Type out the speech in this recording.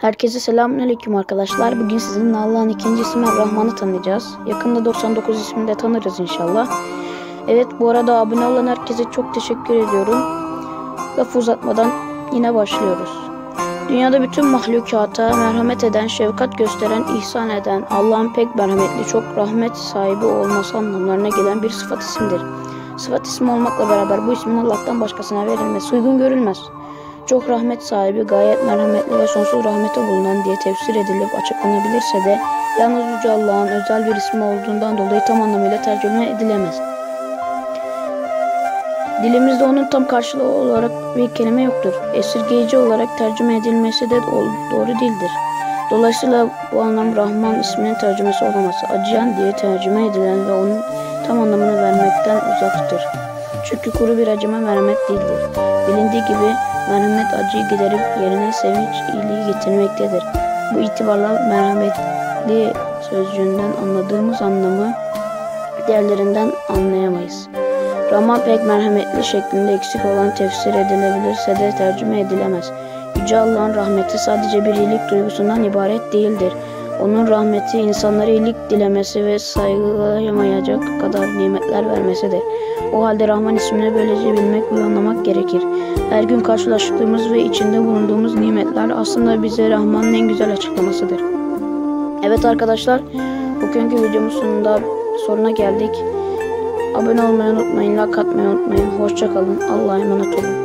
Herkese selamünaleyküm arkadaşlar. Bugün sizinle Allah'ın ikinci ismi Rahman'ı tanıyacağız. Yakında 99 ismini de tanırız inşallah. Evet bu arada abone olan herkese çok teşekkür ediyorum. Lafı uzatmadan yine başlıyoruz. Dünyada bütün mahlukata merhamet eden, şefkat gösteren, ihsan eden, Allah'ın pek merhametli, çok rahmet sahibi olması anlamlarına gelen bir sıfat isimdir. Sıfat ismi olmakla beraber bu ismin Allah'tan başkasına verilmesi uygun görülmez çok rahmet sahibi, gayet merhametli ve sonsuz rahmete bulunan diye tefsir edilip açıklanabilirse de yalnız Yüce Allah'ın özel bir ismi olduğundan dolayı tam anlamıyla tercüme edilemez. Dilimizde onun tam karşılığı olarak bir kelime yoktur. Esirgeyici olarak tercüme edilmesi de doğru değildir. Dolayısıyla bu anlam Rahman isminin tercümesi olamaz. Acıyan diye tercüme edilen ve onun tam anlamını vermekten uzaktır. Çünkü kuru bir acıma merhamet değildir. Bilindiği gibi merhamet acıyı giderip yerine sevinç, iyiliği getirmektedir. Bu itibarla merhametli sözcüğünden anladığımız anlamı diğerlerinden anlayamayız. Rahman pek merhametli şeklinde eksik olan tefsir edilebilirse de tercüme edilemez. Yüce Allah'ın rahmeti sadece bir iyilik duygusundan ibaret değildir. Onun rahmeti insanlara iyilik dilemesi ve saygılayamayacak kadar nimetler vermesidir. O halde Rahman ismini böylece bilmek ve anlamak gerekir. Her gün karşılaştığımız ve içinde bulunduğumuz nimetler aslında bize Rahman'ın en güzel açıklamasıdır. Evet arkadaşlar, bugünkü videomuzun da sonuna geldik. Abone olmayı unutmayın, like atmayı unutmayın. Hoşçakalın. Allah'a emanet olun.